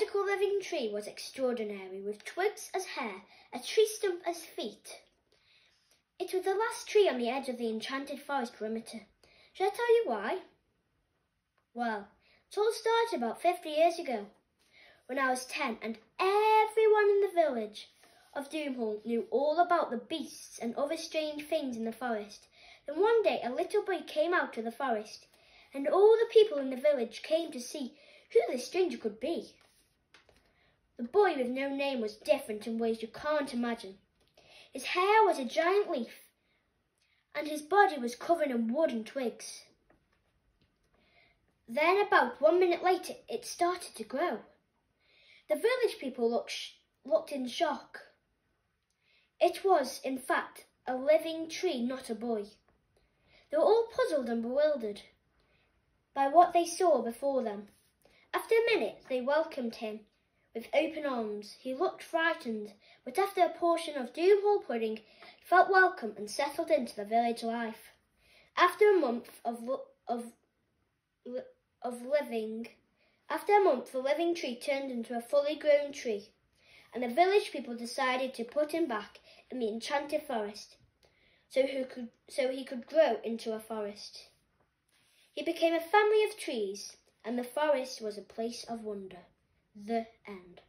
magical living tree was extraordinary, with twigs as hair, a tree stump as feet. It was the last tree on the edge of the enchanted forest perimeter. Shall I tell you why? Well, it all started about 50 years ago, when I was 10 and everyone in the village of Doomhall knew all about the beasts and other strange things in the forest. Then one day a little boy came out of the forest, and all the people in the village came to see who this stranger could be. The boy with no name was different in ways you can't imagine. His hair was a giant leaf, and his body was covered in wood and twigs. Then, about one minute later, it started to grow. The village people looked, looked in shock. It was, in fact, a living tree, not a boy. They were all puzzled and bewildered by what they saw before them. After a minute, they welcomed him with open arms. He looked frightened, but after a portion of Doomhall pudding, he felt welcome and settled into the village life. After a month of, of, of living, after a month, the living tree turned into a fully grown tree, and the village people decided to put him back in the enchanted forest, so he could, so he could grow into a forest. He became a family of trees, and the forest was a place of wonder. The end.